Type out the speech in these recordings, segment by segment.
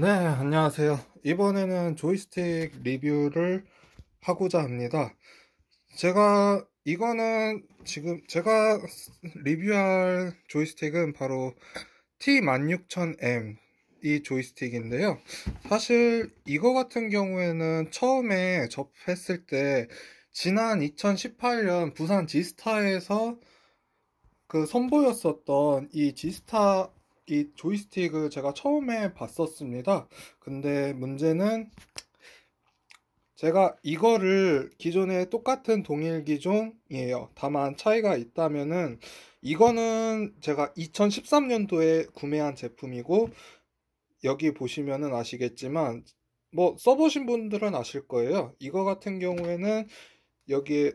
네, 안녕하세요. 이번에는 조이스틱 리뷰를 하고자 합니다. 제가, 이거는 지금 제가 리뷰할 조이스틱은 바로 T16000M 이 조이스틱인데요. 사실 이거 같은 경우에는 처음에 접했을 때 지난 2018년 부산 지스타에서 그 선보였었던 이 지스타 이 조이스틱을 제가 처음에 봤었습니다. 근데 문제는 제가 이거를 기존에 똑같은 동일 기종이에요. 다만 차이가 있다면은 이거는 제가 2013년도에 구매한 제품이고 여기 보시면은 아시겠지만 뭐 써보신 분들은 아실 거예요. 이거 같은 경우에는 여기에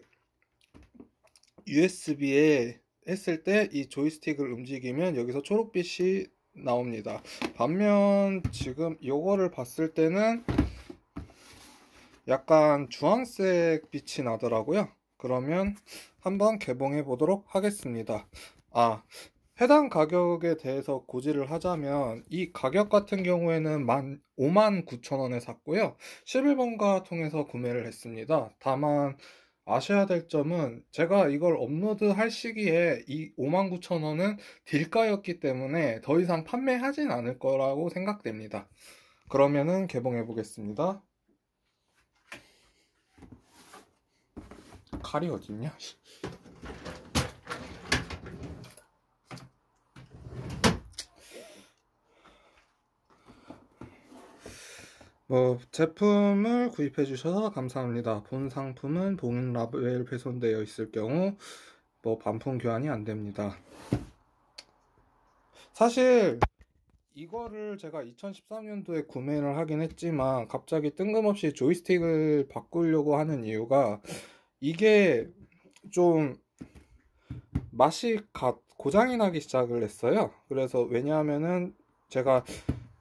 USB에 했을 때 이 조이스틱을 움직이면 여기서 초록빛이 나옵니다. 반면 지금 이거를 봤을 때는 약간 주황색 빛이 나더라고요. 그러면 한번 개봉해 보도록 하겠습니다. 아, 해당 가격에 대해서 고지를 하자면 이 가격 같은 경우에는 5만 9천 원에 샀고요. 11번가 통해서 구매를 했습니다. 다만 아셔야 될 점은 제가 이걸 업로드 할 시기에 이 59,000원은 딜가였기 때문에 더 이상 판매하진 않을 거라고 생각됩니다. 그러면은 개봉해 보겠습니다. 칼이 어딨냐? 뭐 제품을 구입해 주셔서 감사합니다. 본 상품은 봉인 라벨 훼손되어 있을 경우 뭐 반품 교환이 안 됩니다. 사실 이거를 제가 2013년도에 구매를 하긴 했지만 갑자기 뜬금없이 조이스틱을 바꾸려고 하는 이유가 이게 좀 맛이 고장이 나기 시작을 했어요. 그래서 왜냐하면은 제가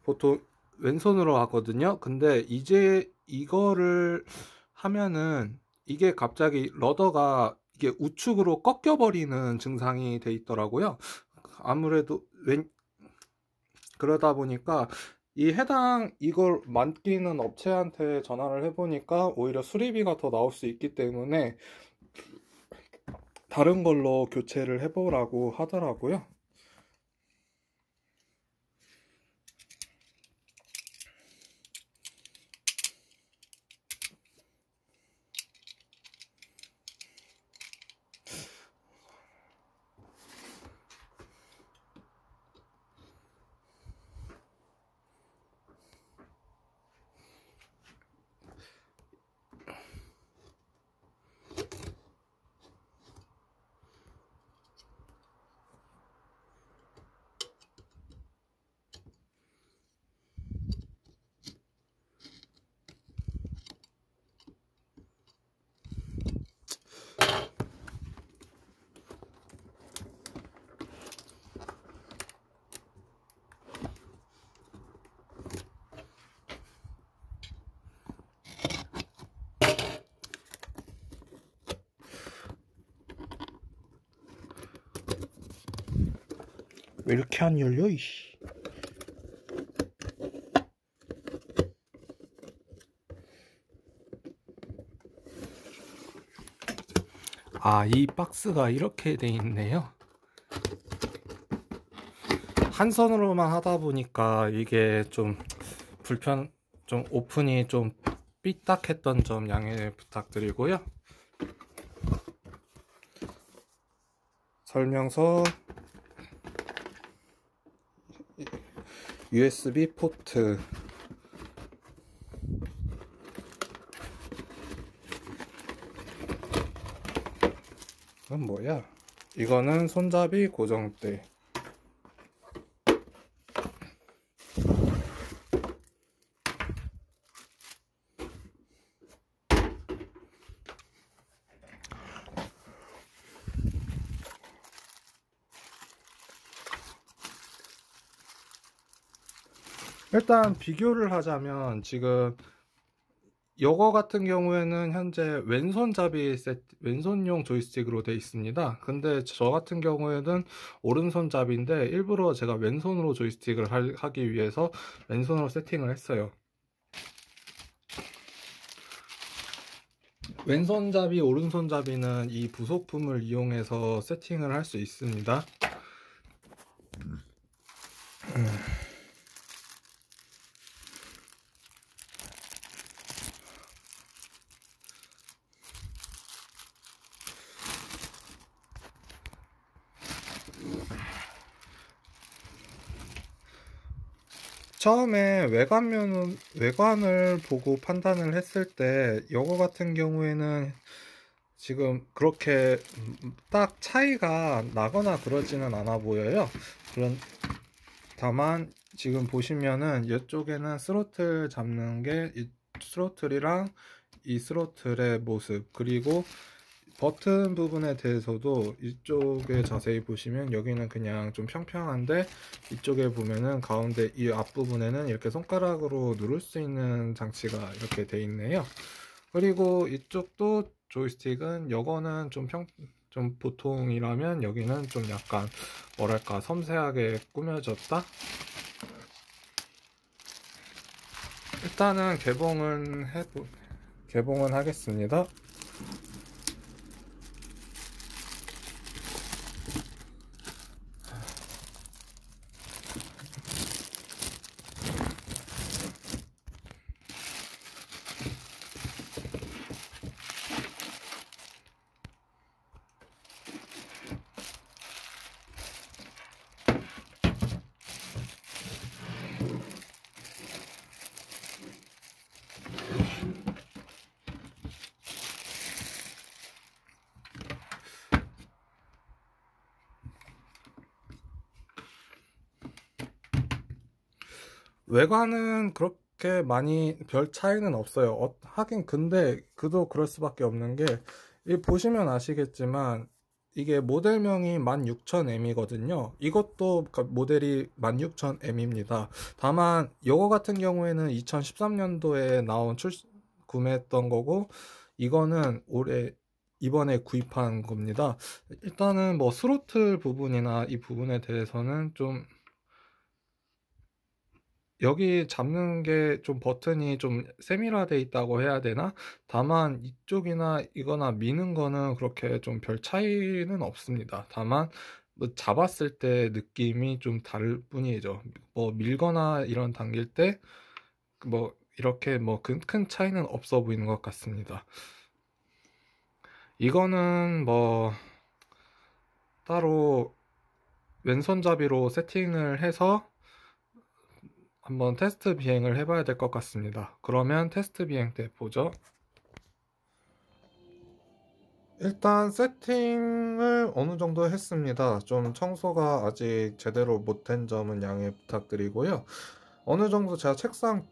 보통 왼손으로 하거든요. 근데 이제 이거를 하면은 이게 갑자기 러더가 이게 우측으로 꺾여버리는 증상이 돼 있더라고요. 아무래도 왼 그러다 보니까 이 해당 이걸 만기는 업체한테 전화를 해보니까 오히려 수리비가 더 나올 수 있기 때문에 다른 걸로 교체를 해보라고 하더라고요. 왜 이렇게 안 열려 이씨 아, 이 박스가 이렇게 돼 있네요. 한 손으로만 하다 보니까 이게 좀 불편, 좀 오픈이 좀 삐딱했던 점 양해 부탁드리고요. 설명서 USB 포트 이건 뭐야? 이거는 손잡이 고정대 일단 비교를 하자면 지금 이거 같은 경우에는 현재 왼손잡이 세트, 왼손용 조이스틱으로 되어 있습니다. 근데 저 같은 경우에는 오른손잡이인데 일부러 제가 왼손으로 조이스틱을 할, 하기 위해서 왼손으로 세팅을 했어요. 왼손잡이, 오른손잡이는 이 부속품을 이용해서 세팅을 할 수 있습니다. 처음에 외관면은 외관을 보고 판단을 했을 때 이거 같은 경우에는 지금 그렇게 딱 차이가 나거나 그러지는 않아 보여요. 그런 다만 지금 보시면은 이쪽에는 스로틀 잡는 게 이 스로틀이랑 이 스로틀의 모습 그리고 버튼 부분에 대해서도 이쪽에 자세히 보시면 여기는 그냥 좀 평평한데 이쪽에 보면은 가운데 이 앞부분에는 이렇게 손가락으로 누를 수 있는 장치가 이렇게 돼 있네요. 그리고 이쪽도 조이스틱은 요거는 좀 평, 좀 보통이라면 여기는 좀 약간 뭐랄까 섬세하게 꾸며졌다? 일단은 개봉은 해 개봉은 하겠습니다 외관은 그렇게 많이 별 차이는 없어요. 어, 하긴 근데 그도 그럴 수밖에 없는 게 보시면 아시겠지만 이게 모델명이 16000M이거든요. 이것도 모델이 16000M입니다. 다만 이거 같은 경우에는 2013년도에 나온 출 구매했던 거고 이거는 올해 이번에 구입한 겁니다. 일단은 뭐 스로틀 부분이나 이 부분에 대해서는 좀 여기 잡는 게 좀 버튼이 좀 세밀화돼 있다고 해야 되나? 다만 이쪽이나 이거나 미는 거는 그렇게 좀 별 차이는 없습니다. 다만 뭐 잡았을 때 느낌이 좀 다를 뿐이죠. 뭐 밀거나 이런 당길 때 뭐 이렇게 뭐 큰 차이는 없어 보이는 것 같습니다. 이거는 뭐 따로 왼손잡이로 세팅을 해서 한번 테스트 비행을 해봐야 될 것 같습니다. 그러면 테스트 비행 때 보죠. 일단 세팅을 어느 정도 했습니다. 좀 청소가 아직 제대로 못된 점은 양해 부탁드리고요. 어느 정도 제가 책상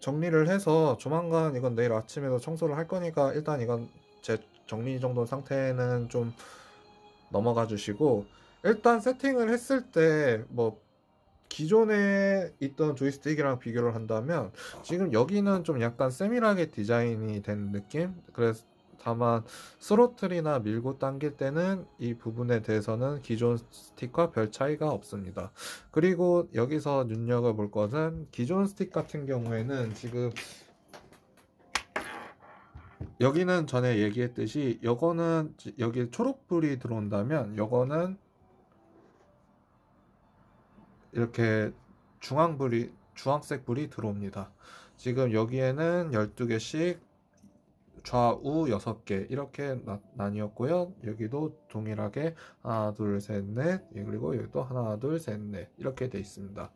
정리를 해서 조만간 이건 내일 아침에도 청소를 할 거니까 일단 이건 제 정리 정도 상태는 좀 넘어가 주시고 일단 세팅을 했을 때 뭐 기존에 있던 조이스틱이랑 비교를 한다면 지금 여기는 좀 약간 세밀하게 디자인이 된 느낌? 그래서 다만 스로틀이나 밀고 당길 때는 이 부분에 대해서는 기존 스틱과 별 차이가 없습니다. 그리고 여기서 눈여겨볼 것은 기존 스틱 같은 경우에는 지금 여기는 전에 얘기했듯이 요거는 여기 초록불이 들어온다면 요거는 이렇게 중앙불이 주황색 불이 들어옵니다. 지금 여기에는 12개씩 좌우 6개 이렇게 나, 나뉘었고요. 여기도 동일하게 하나 둘 셋넷 예, 그리고 여기도 하나 둘 셋 넷 이렇게 돼 있습니다.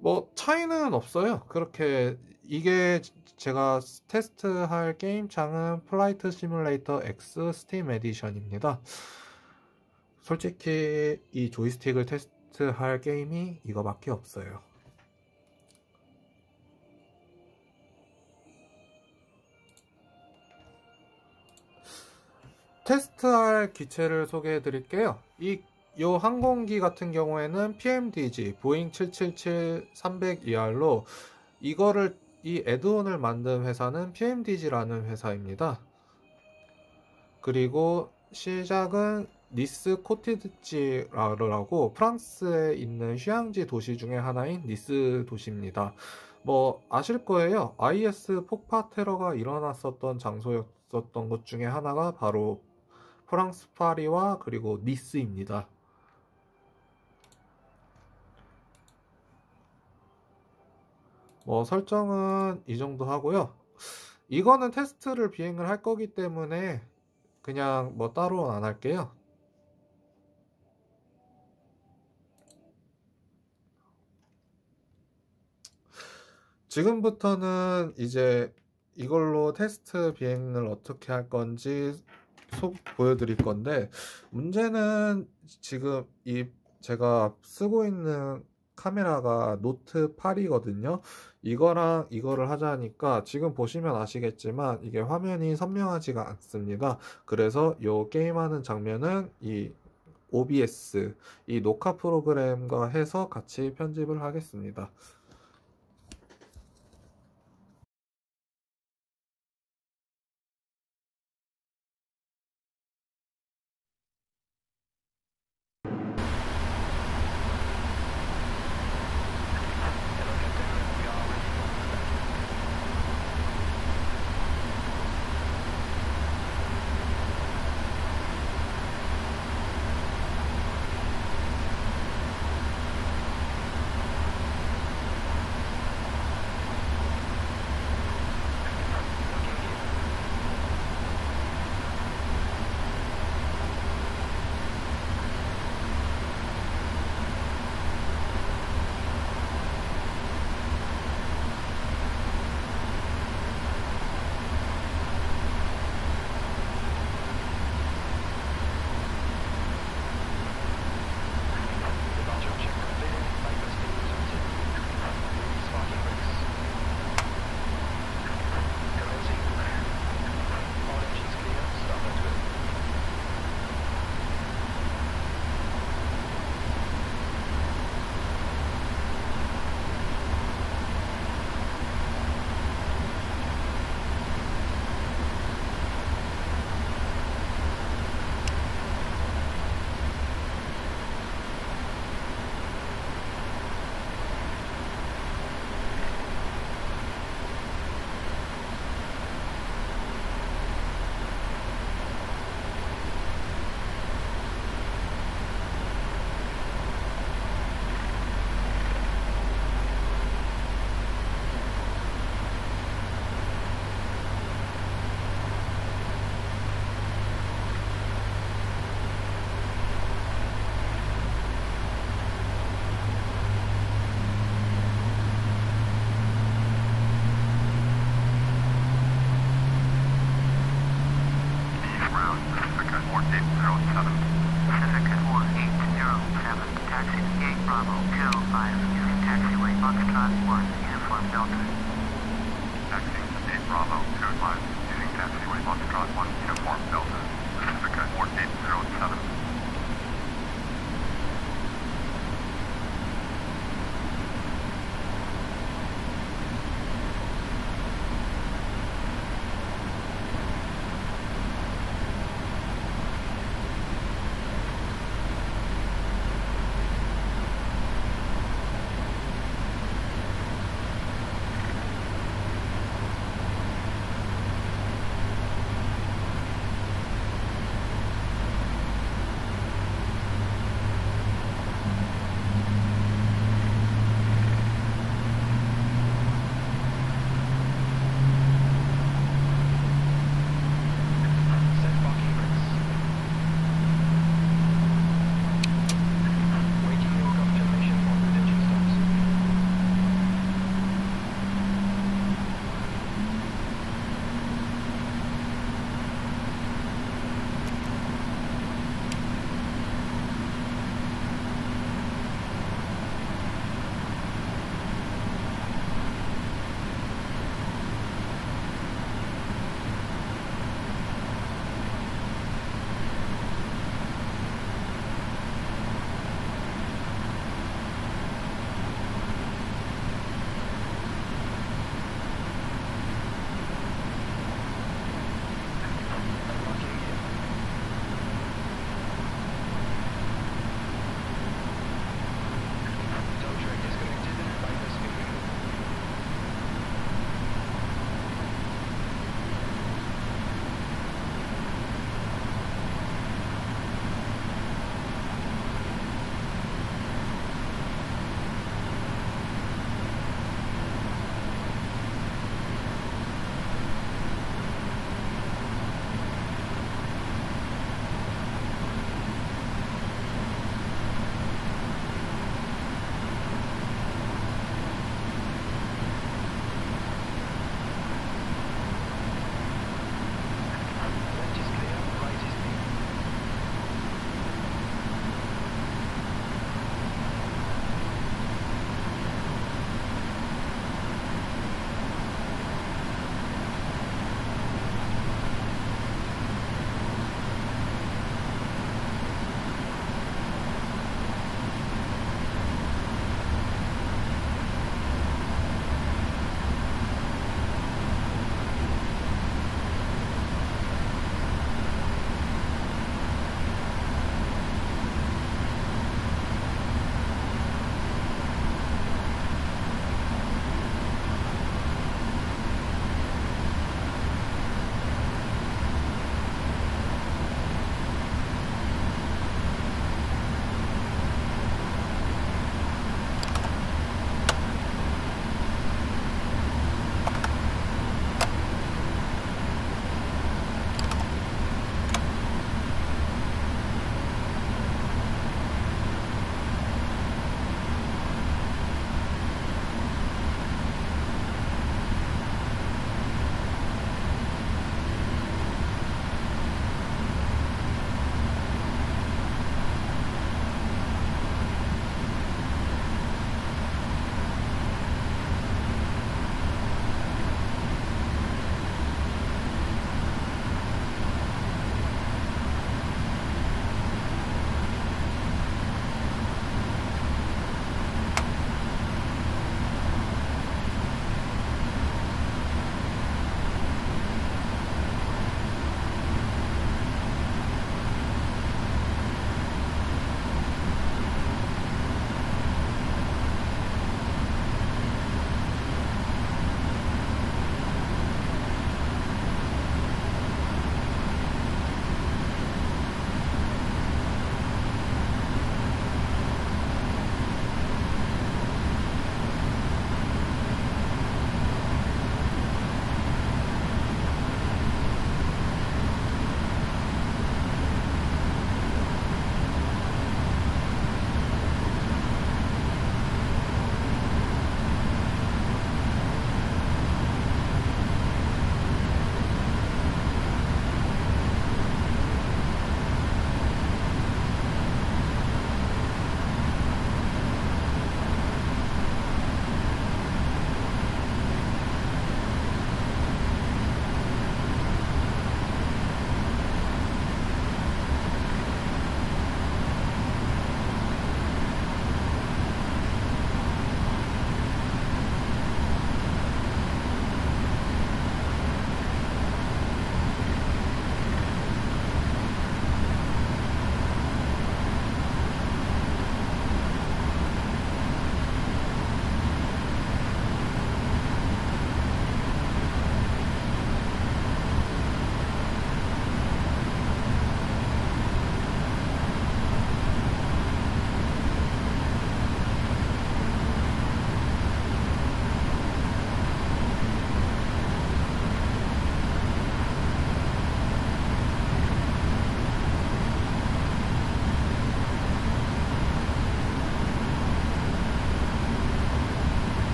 뭐 차이는 없어요. 그렇게 이게 제가 테스트할 게임창은 플라이트 시뮬레이터 X 스팀 에디션입니다. 솔직히 이 조이스틱을 테스트 할 게임이 이거밖에 없어요. 테스트할 기체를 소개해 드릴게요. 이, 요 항공기 같은 경우에는 PMDG, 보잉 777-300ER로 이거를 이 add-on을 만든 회사는 PMDG라는 회사입니다. 그리고 시작은 Nice Côte d'Azur라고 프랑스에 있는 휴양지 도시 중에 하나인 니스 도시입니다. 뭐 아실 거예요. IS 폭파 테러가 일어났었던 장소였었던 것 중에 하나가 바로 프랑스 파리와 그리고 니스입니다. 뭐 설정은 이 정도 하고요. 이거는 테스트를 비행을 할 거기 때문에 그냥 뭐 따로 안 할게요. 지금부터는 이제 이걸로 테스트 비행을 어떻게 할 건지 소, 보여드릴 건데 문제는 지금 이 제가 쓰고 있는 카메라가 노트 8이거든요. 이거랑 이거를 하자니까 지금 보시면 아시겠지만 이게 화면이 선명하지가 않습니다. 그래서 이 게임하는 장면은 이 OBS, 이 녹화 프로그램과 해서 같이 편집을 하겠습니다.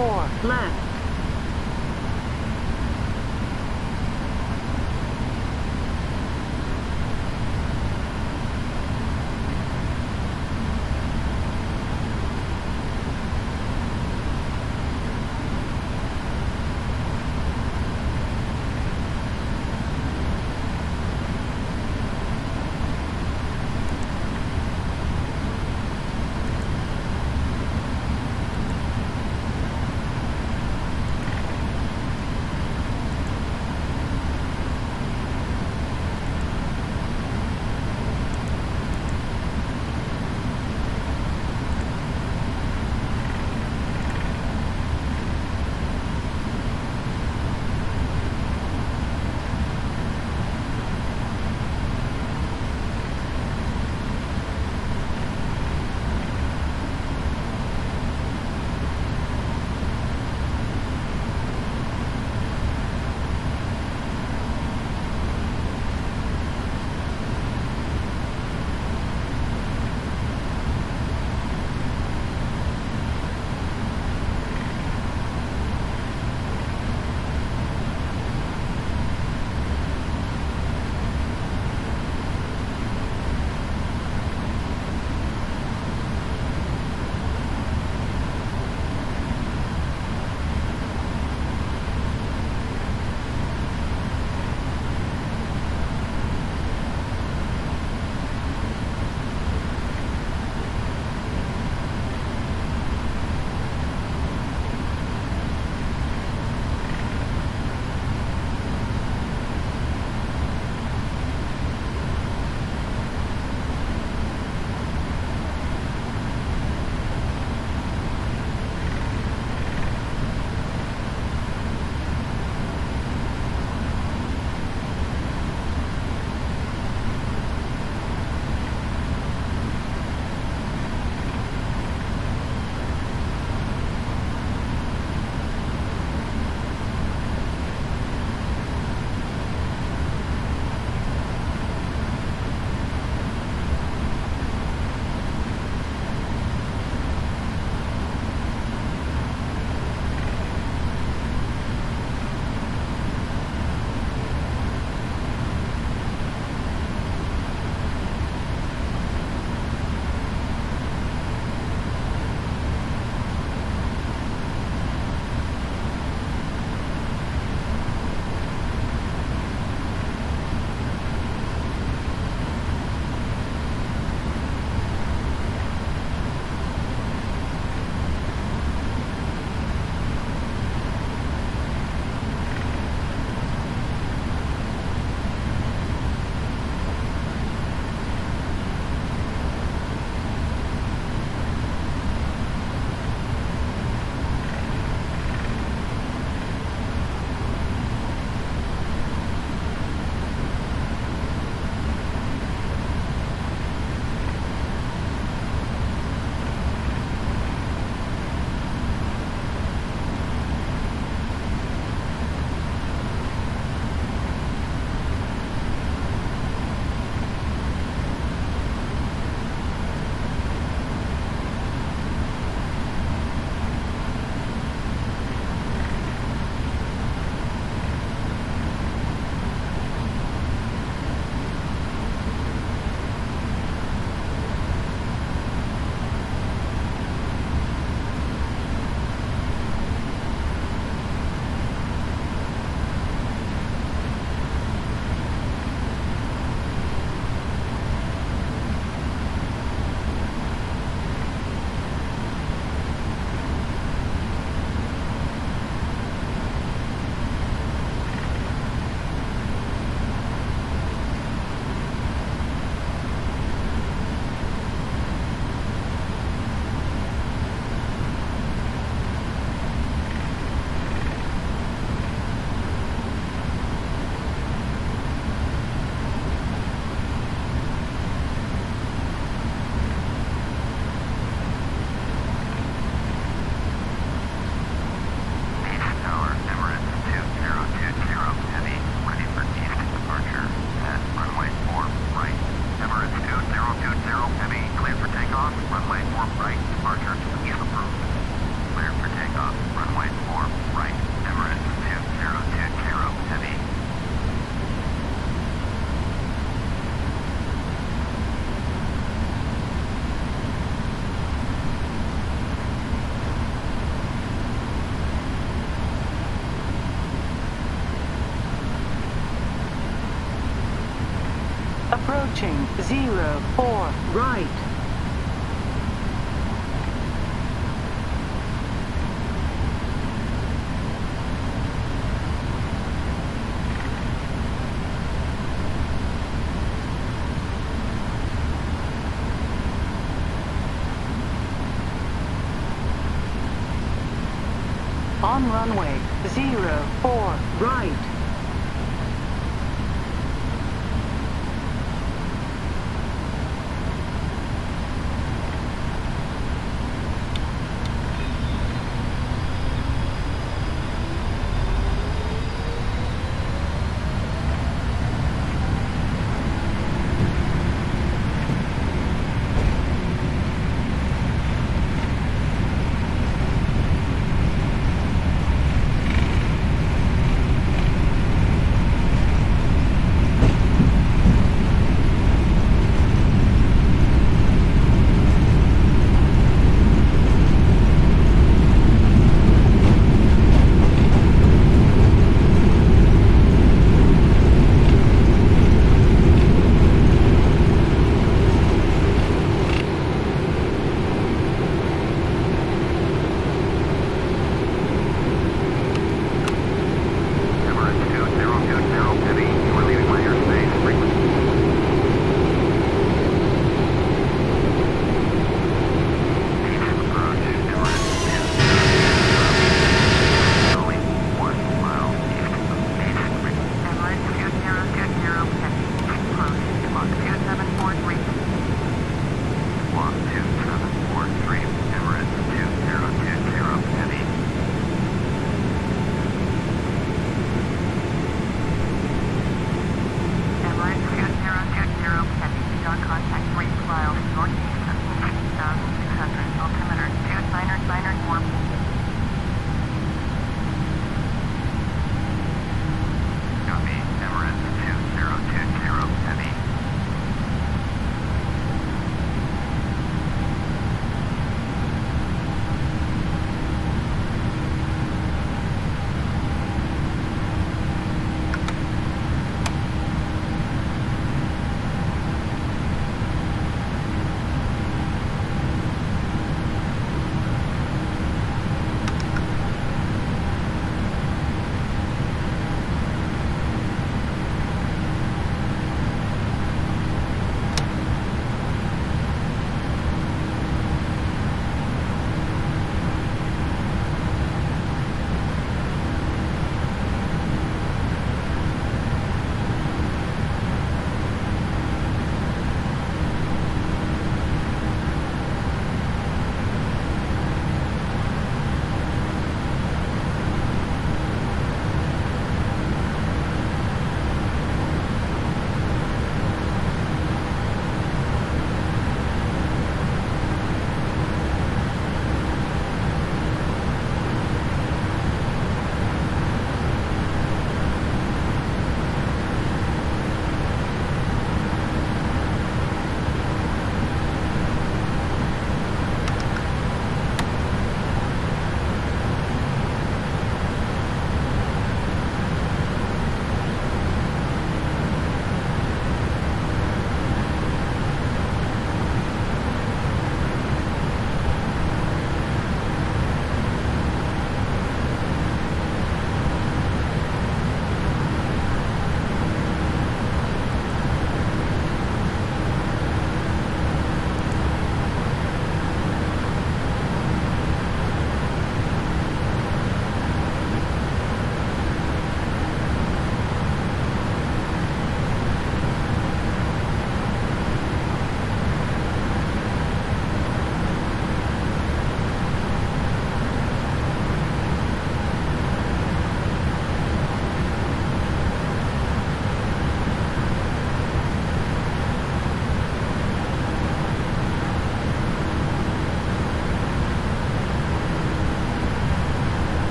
Four left.